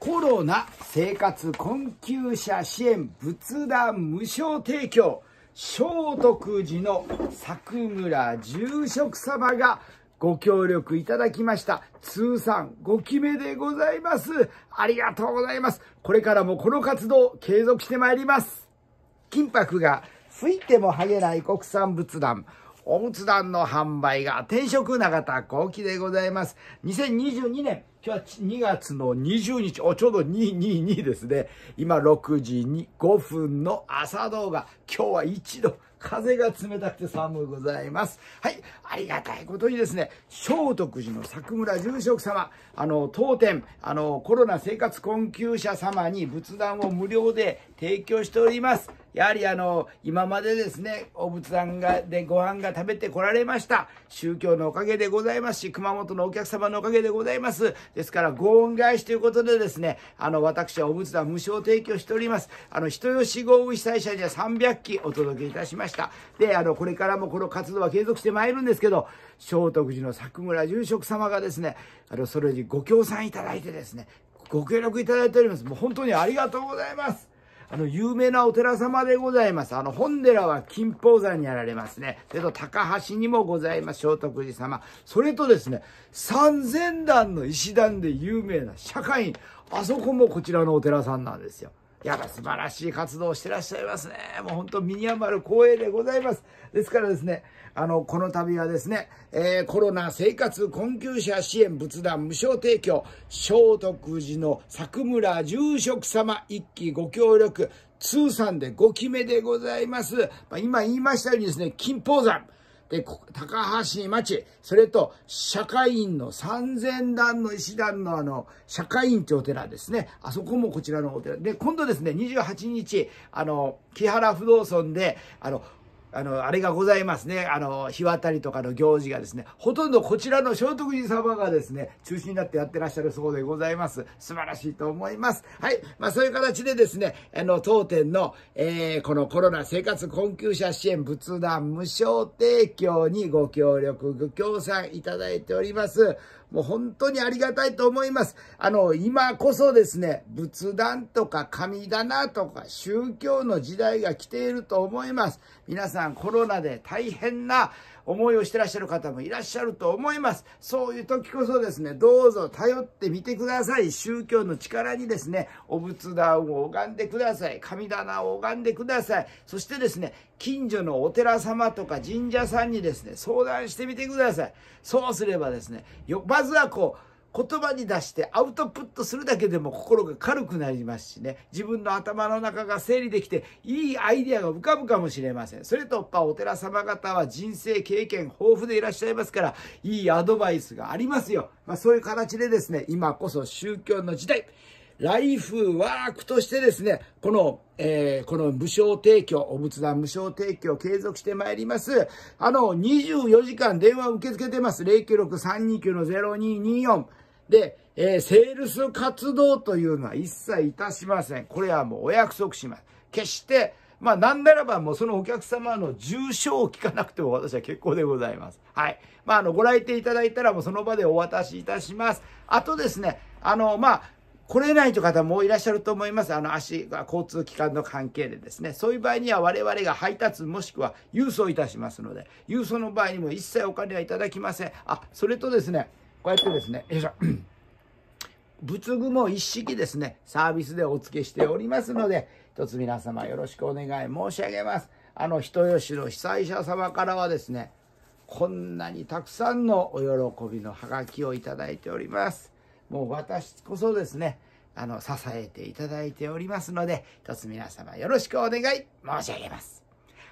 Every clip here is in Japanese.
コロナ生活困窮者支援仏壇無償提供聖徳寺の作村住職様がご協力いただきました通算5期目でございます。ありがとうございます。これからもこの活動継続してまいります。金箔が吹いても剥げない国産仏壇。お仏壇の販売が転職長田後期でございます。2022年、今日は2月の20日、おちょうど222ですね。今6時に5分の朝動画。今日は一度風が冷たくて寒いございます。はい。ありがたいことにですね、聖徳寺の作村住職様、あの、当店、あの、コロナ生活困窮者様に仏壇を無料で提供しております。やはりあの、今までですね、お仏壇が、でご飯が食べてこられました。宗教のおかげでございますし、熊本のお客様のおかげでございます。ですから、ご恩返しということでですね、あの、私はお仏壇無償提供しております。あの、人吉豪雨被災者には300機お届けいたしました。で、あの、これからもこの活動は継続してまいるんですけど、聖徳寺の佐久村住職様がですね、あの、それにご協賛いただいてですね、ご協力いただいております。もう本当にありがとうございます。あの、有名なお寺様でございます。あの、本寺は金峰山にあられますね。それと、高橋にもございます、聖徳寺様。それとですね、三千段の石段で有名な社会員。あそこもこちらのお寺さんなんですよ。やっぱ素晴らしい活動をしてらっしゃいますね。もう本当、身に余る光栄でございます。ですからですね、あの、この度はですね、えー、コロナ生活困窮者支援仏壇無償提供、聖徳寺の作村住職様一期ご協力、通算で5期目でございます。まあ、今言いましたようにですね、金峰山。で、高橋町、それと、社会院の三千段の石段のあの、社会院ってお寺ですね。あそこもこちらのお寺。で、今度ですね、28日、あの、木原不動尊で、あの、あの、あれがございますね。あの、日渡りとかの行事がですね、ほとんどこちらの聖徳寺様がですね、中心になってやってらっしゃるそうでございます。素晴らしいと思います。はい。まあそういう形でですね、あの、当店の、えー、このコロナ生活困窮者支援仏壇無償提供にご協力、ご協賛いただいております。もう本当にありがたいと思います。あの、今こそですね、仏壇とか神棚とか宗教の時代が来ていると思います。皆さんさんコロナで大変な思いをしてらっしゃる方もいらっしゃると思います。そういう時こそですね、どうぞ頼ってみてください。宗教の力にですね、お仏壇を拝んでください。神棚を拝んでください。そしてですね、近所のお寺様とか神社さんにですね、相談してみてください。そうすればですね、まずはこう、言葉に出してアウトプットするだけでも心が軽くなりますしね、自分の頭の中が整理できて、いいアイデアが浮かぶかもしれません。それと、お寺様方は人生経験豊富でいらっしゃいますから、いいアドバイスがありますよ。まあそういう形でですね、今こそ宗教の時代、ライフワークとしてですね、この、えー、この無償提供、お仏壇無償提供を継続してまいります。あの、24時間電話を受け付けてます。096-329-0224。で、えー、セールス活動というのは一切いたしません。これはもうお約束します。決して、まあなんならばもうそのお客様の住所を聞かなくても私は結構でございます。はい。まああのご来店いただいたらもうその場でお渡しいたします。あとですね、あのまあ来れないという方もいらっしゃると思います。あの足が交通機関の関係でですね。そういう場合には我々が配達もしくは郵送いたしますので、郵送の場合にも一切お金はいただきません。あ、それとですね、こうやってですね、よいしょ。仏具も一式ですね、サービスでお付けしておりますので、一つ皆様よろしくお願い申し上げます。あの、人吉の被災者様からはですね、こんなにたくさんのお喜びのハガキをいただいております。もう私こそですね、あの、支えていただいておりますので、一つ皆様よろしくお願い申し上げます。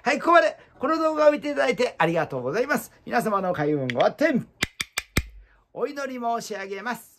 はい、ここまでこの動画を見ていただいてありがとうございます。皆様の開運ごあってんお祈り申し上げます。